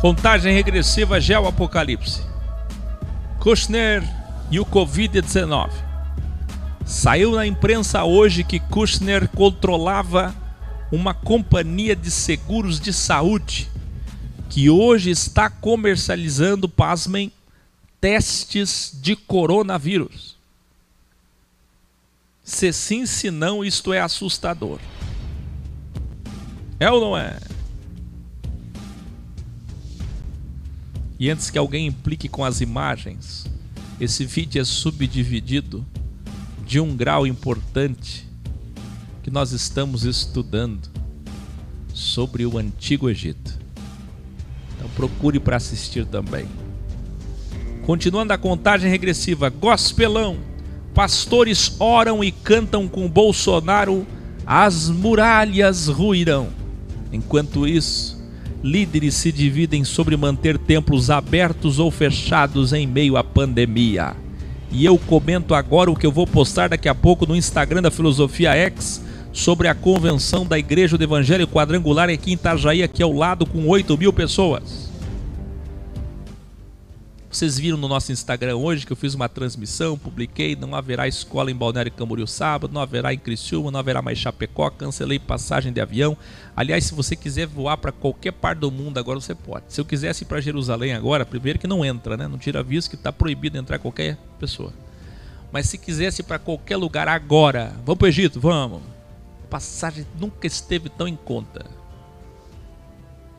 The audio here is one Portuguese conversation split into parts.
Contagem regressiva Geo-Apocalipse. Kushner e o Covid-19. Saiu na imprensa hoje que Kushner controlava uma companhia de seguros de saúde que hoje está comercializando, pasmem, testes de coronavírus. Se sim, se não, isto é assustador. É ou não é? E antes que alguém implique com as imagens, esse vídeo é subdividido de um grau importante que nós estamos estudando sobre o Antigo Egito. Então procure para assistir também. Continuando a contagem regressiva, gospelão. Pastores oram e cantam com Bolsonaro, as muralhas ruirão. Enquanto isso, líderes se dividem sobre manter templos abertos ou fechados em meio à pandemia. E eu comento agora o que eu vou postar daqui a pouco no Instagram da Filosofia X sobre a convenção da Igreja do Evangelho Quadrangular aqui em Itajaí, aqui ao lado, com 8 mil pessoas. Vocês viram no nosso Instagram hoje que eu fiz uma transmissão, publiquei, não haverá escola em Balneário Camboriú sábado, não haverá em Criciúma, não haverá mais Chapecó, cancelei passagem de avião. Aliás, se você quiser voar para qualquer parte do mundo agora você pode. Se eu quisesse ir para Jerusalém agora, primeiro que não entra, né? Não tira visto que está proibido entrar qualquer pessoa. Mas se quisesse ir para qualquer lugar agora, vamos para o Egito, vamos. Passagem nunca esteve tão em conta.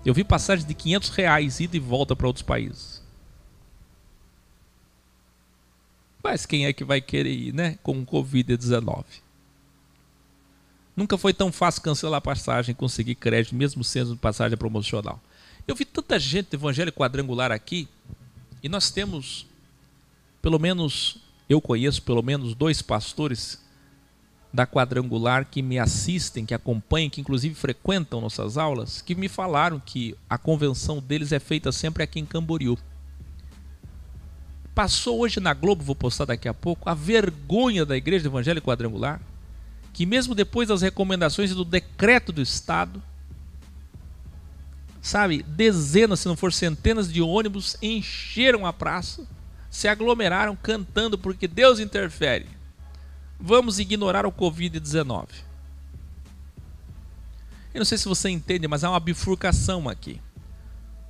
Eu vi passagem de 500 reais ida e volta para outros países. Mas quem é que vai querer ir, né? Com o Covid-19. Nunca foi tão fácil cancelar a passagem, conseguir crédito, mesmo sendo passagem promocional. Eu vi tanta gente do evangelho quadrangular aqui, e nós temos, pelo menos, eu conheço pelo menos dois pastores da quadrangular que me assistem, que acompanham, que inclusive frequentam nossas aulas, que me falaram que a convenção deles é feita sempre aqui em Camboriú. Passou hoje na Globo, vou postar daqui a pouco, a vergonha da Igreja Evangélica Quadrangular, que mesmo depois das recomendações do decreto do Estado, sabe, dezenas, se não for centenas de ônibus encheram a praça, se aglomeraram cantando porque Deus interfere. Vamos ignorar o Covid-19. Eu não sei se você entende, mas há uma bifurcação aqui.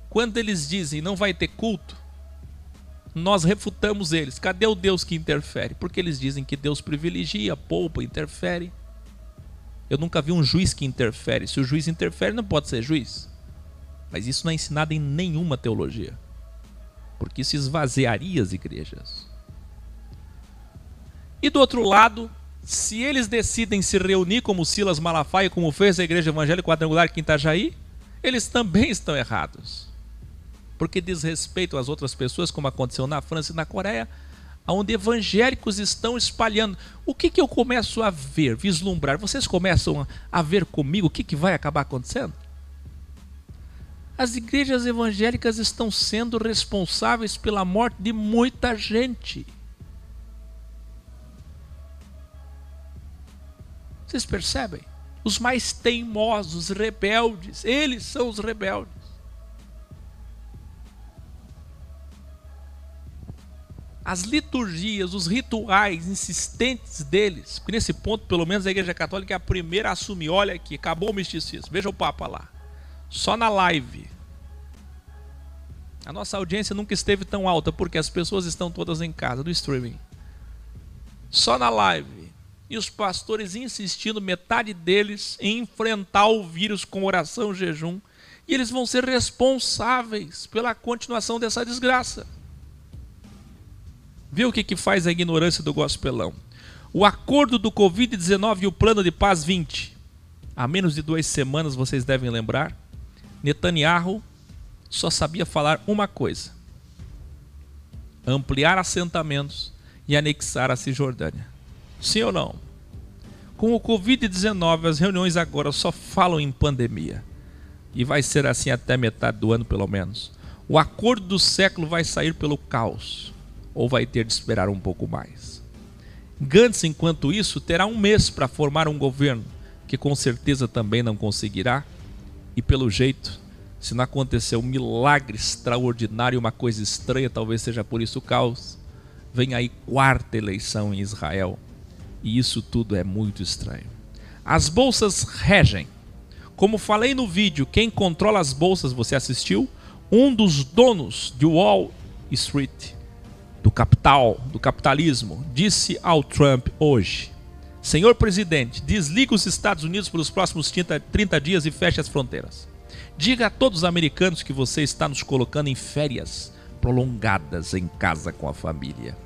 Quando eles dizem não vai ter culto, nós refutamos eles. Cadê o Deus que interfere? Porque eles dizem que Deus privilegia, poupa, interfere. Eu nunca vi um juiz que interfere. Se o juiz interfere, não pode ser juiz. Mas isso não é ensinado em nenhuma teologia. Porque isso esvaziaria as igrejas. E do outro lado, se eles decidem se reunir como Silas Malafaia, como fez a Igreja Evangélica Quadrangular Itajaí, eles também estão errados porque diz respeito às outras pessoas, como aconteceu na França e na Coreia, onde evangélicos estão espalhando. O que, que eu começo a ver, vislumbrar? Vocês começam a ver comigo o que, que vai acabar acontecendo? As igrejas evangélicas estão sendo responsáveis pela morte de muita gente. Vocês percebem? Os mais teimosos, rebeldes, eles são os rebeldes. As liturgias, os rituais insistentes deles, porque nesse ponto, pelo menos a Igreja Católica é a primeira a assumir: olha aqui, acabou o misticismo, veja o Papa lá, só na live. A nossa audiência nunca esteve tão alta porque as pessoas estão todas em casa, do streaming. Só na live. E os pastores insistindo, metade deles, em enfrentar o vírus com oração, jejum. E eles vão ser responsáveis pela continuação dessa desgraça. Vê o que, que faz a ignorância do gospelão. O acordo do Covid-19 e o plano de paz 20. Há menos de duas semanas, vocês devem lembrar, Netanyahu só sabia falar uma coisa: ampliar assentamentos e anexar a Cisjordânia. Sim ou não? Com o Covid-19, as reuniões agora só falam em pandemia. E vai ser assim até metade do ano, pelo menos. O acordo do século vai sair pelo caos ou vai ter de esperar um pouco mais? Gantz, enquanto isso, terá um mês para formar um governo, que com certeza também não conseguirá, e pelo jeito Se não acontecer um milagre extraordinário, uma coisa estranha, talvez seja por isso o caos, vem aí quarta eleição em Israel. E isso tudo é muito estranho. As bolsas regem. Como falei no vídeo, quem controla as bolsas, você assistiu? Um dos donos de Wall Street, do capital, do capitalismo, disse ao Trump hoje: Senhor presidente, desliga os Estados Unidos pelos próximos 30, 30 dias e feche as fronteiras. Diga a todos os americanos que você está nos colocando em férias prolongadas em casa com a família.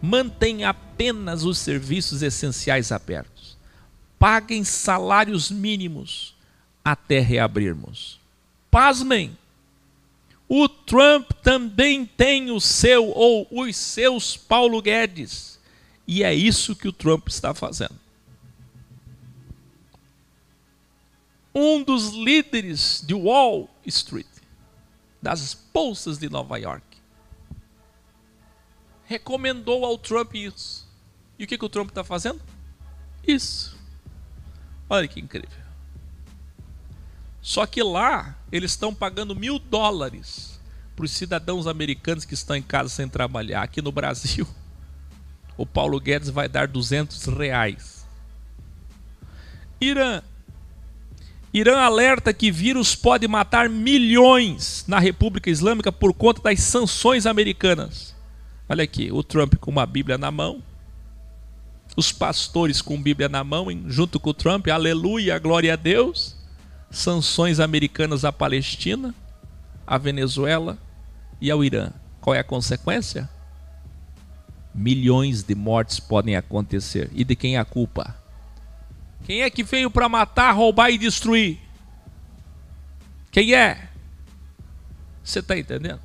Mantenha apenas os serviços essenciais abertos. Paguem salários mínimos até reabrirmos. Pasmem! O Trump também tem o seu ou os seus Paulo Guedes. E é isso que o Trump está fazendo. Um dos líderes de Wall Street, das bolsas de Nova York, recomendou ao Trump isso. E o que, que o Trump está fazendo? Isso. Olha que incrível. Só que lá eles estão pagando mil dólares para os cidadãos americanos que estão em casa sem trabalhar. Aqui no Brasil, o Paulo Guedes vai dar 200 reais. Irã. Irã alerta que vírus pode matar milhões na República Islâmica por conta das sanções americanas. Olha aqui, o Trump com uma Bíblia na mão, os pastores com Bíblia na mão, junto com o Trump, aleluia, glória a Deus sanções americanas à Palestina, à Venezuela e ao Irã. Qual é a consequência? Milhões de mortes podem acontecer. E de quem é a culpa? Quem é que veio para matar, roubar e destruir? Quem é? Você está entendendo?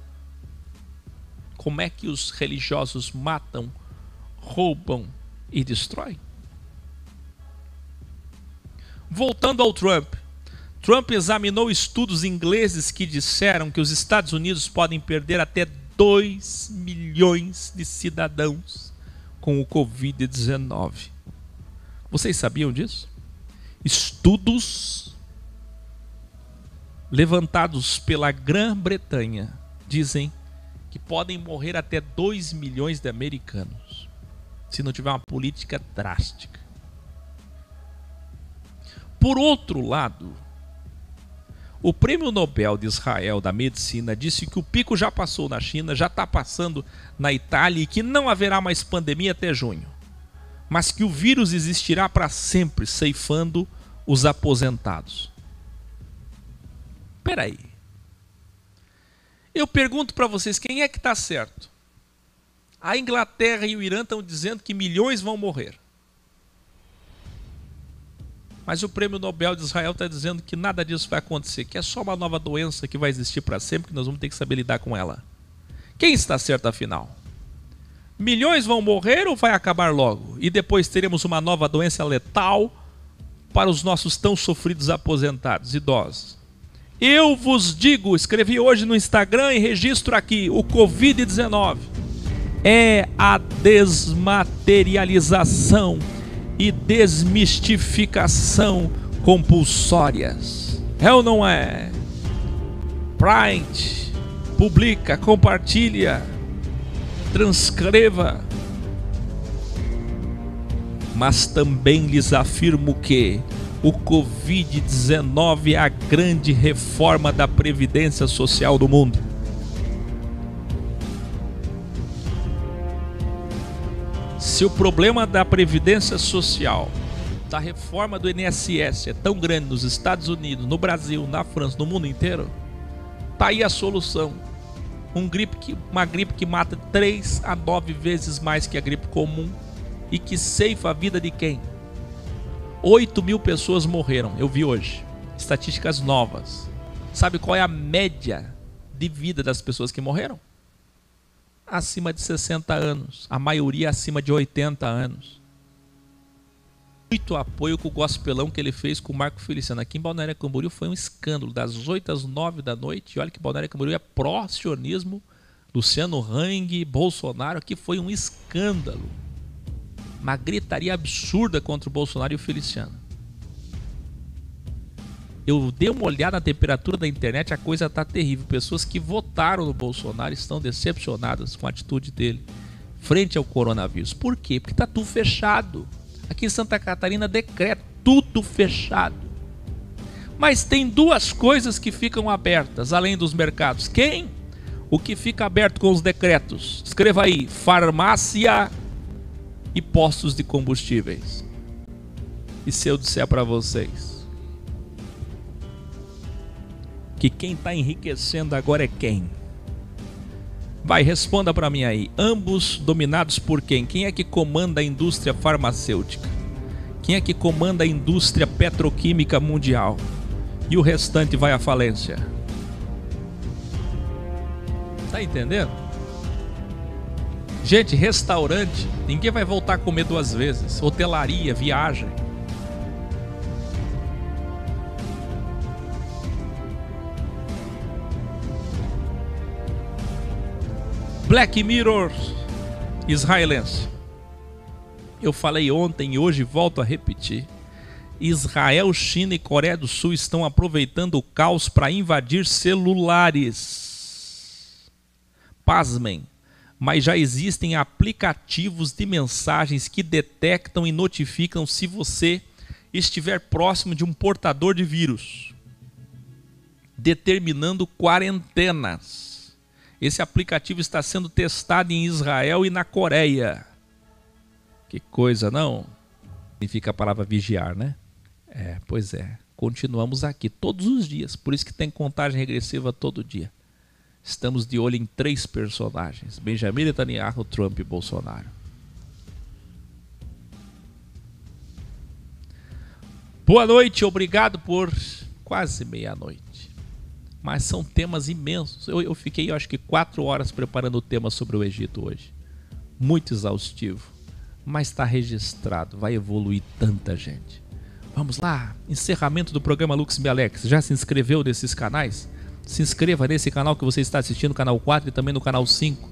Como é que os religiosos matam, roubam e destroem? Voltando ao Trump, Trump examinou estudos ingleses que disseram que os Estados Unidos podem perder até 2 milhões de cidadãos com o Covid-19. Vocês sabiam disso? Estudos levantados pela Grã-Bretanha dizem que podem morrer até 2 milhões de americanos se não tiver uma política drástica. Por outro lado, o Prêmio Nobel de Israel da Medicina disse que o pico já passou na China, já está passando na Itália e que não haverá mais pandemia até junho. Mas que o vírus existirá para sempre, ceifando os aposentados. Espera aí. Eu pergunto para vocês, quem é que está certo? A Inglaterra e o Irã estão dizendo que milhões vão morrer. Mas o Prêmio Nobel de Israel está dizendo que nada disso vai acontecer, que é só uma nova doença que vai existir para sempre, que nós vamos ter que saber lidar com ela. Quem está certo afinal? Milhões vão morrer ou vai acabar logo? E depois teremos uma nova doença letal para os nossos tão sofridos aposentados, idosos. Eu vos digo, escrevi hoje no Instagram e registro aqui: o Covid-19 é a desmaterialização e desmistificação compulsórias. É ou não é? Pride, publica, compartilha, transcreva. Mas também lhes afirmo que o Covid-19 é a grande reforma da previdência social do mundo. Se o problema da previdência social, da reforma do INSS é tão grande nos Estados Unidos, no Brasil, na França, no mundo inteiro, tá aí a solução. Um gripe que, uma gripe que mata 3 a 9 vezes mais que a gripe comum e que ceifa a vida de quem? 8 mil pessoas morreram, eu vi hoje. Estatísticas novas. Sabe qual é a média de vida das pessoas que morreram? Acima de 60 anos, a maioria acima de 80 anos. Muito apoio com o gospelão que ele fez com o Marco Feliciano. Aqui em Balneário Camboriú foi um escândalo, das 8 às 9 da noite. E olha que Balneário Camboriú é pró-sionismo. Luciano Hang, Bolsonaro, aqui foi um escândalo. Uma gritaria absurda contra o Bolsonaro e o Feliciano. Eu dei uma olhada na temperatura da internet, a coisa está terrível. Pessoas que votaram no Bolsonaro estão decepcionadas com a atitude dele frente ao coronavírus. Por quê? Porque está tudo fechado. Aqui em Santa Catarina decreta tudo fechado. Mas tem duas coisas que ficam abertas além dos mercados. Quem? O que fica aberto com os decretos. Escreva aí: farmácia e postos de combustíveis. E se eu disser para vocês que quem está enriquecendo agora é quem? Vai, responda para mim aí. Ambos dominados por quem? Quem é que comanda a indústria farmacêutica? Quem é que comanda a indústria petroquímica mundial? E o restante vai à falência. Tá entendendo? Gente, restaurante, ninguém vai voltar a comer duas vezes. Hotelaria, viagem. Black Mirror israelense. Eu falei ontem e hoje volto a repetir. Israel, China e Coreia do Sul estão aproveitando o caos para invadir celulares. Pasmem, mas já existem aplicativos de mensagens que detectam e notificam se você estiver próximo de um portador de vírus, determinando quarentenas. Esse aplicativo está sendo testado em Israel e na Coreia. Que coisa, não? Significa a palavra vigiar, né? É, pois é. Continuamos aqui todos os dias, por isso que tem contagem regressiva todo dia. Estamos de olho em três personagens: Benjamin Netanyahu, Trump e Bolsonaro. Boa noite, obrigado por quase meia-noite mas são temas imensos. Eu, eu fiquei, eu acho que, quatro horas preparando o tema sobre o Egito hoje. Muito exaustivo, mas está registrado. Vai evoluir tanta gente. Vamos lá, encerramento do programa Lux Alex. Já se inscreveu nesses canais? Se inscreva nesse canal que você está assistindo, canal 4 e também no canal 5.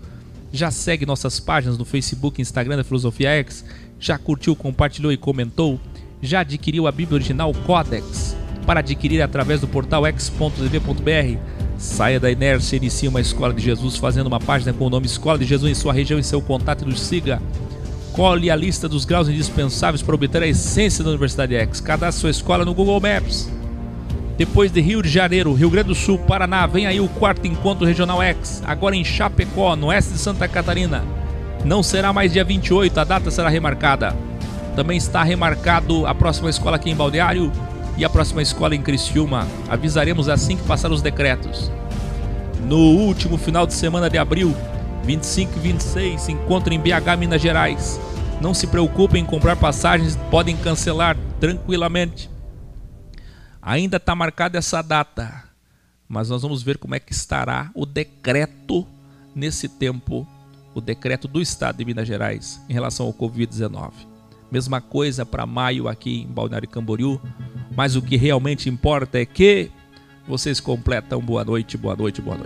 Já segue nossas páginas no Facebook e Instagram da Filosofia X. Já curtiu, compartilhou e comentou? Já adquiriu a Bíblia Original Codex? Para adquirir através do portal x.tv.br. Saia da inércia e inicie uma Escola de Jesus fazendo uma página com o nome Escola de Jesus em sua região e seu contato e nos siga. Cole a lista dos graus indispensáveis para obter a essência da Universidade X. Cadastre sua escola no Google Maps. Depois de Rio de Janeiro, Rio Grande do Sul, Paraná, vem aí o quarto encontro regional X, agora em Chapecó, no oeste de Santa Catarina. Não será mais dia 28, a data será remarcada. Também está remarcado a próxima escola aqui em Balneário, e a próxima escola em Criciúma. Avisaremos assim que passar os decretos. No último final de semana de abril, 25 e 26, encontro em BH, Minas Gerais. Não se preocupem em comprar passagens, podem cancelar tranquilamente. Ainda está marcada essa data, mas nós vamos ver como é que estará o decreto nesse tempo, o decreto do Estado de Minas Gerais em relação ao Covid-19. Mesma coisa para maio aqui em Balneário Camboriú, mas o que realmente importa é que vocês completam boa noite, boa noite, boa noite.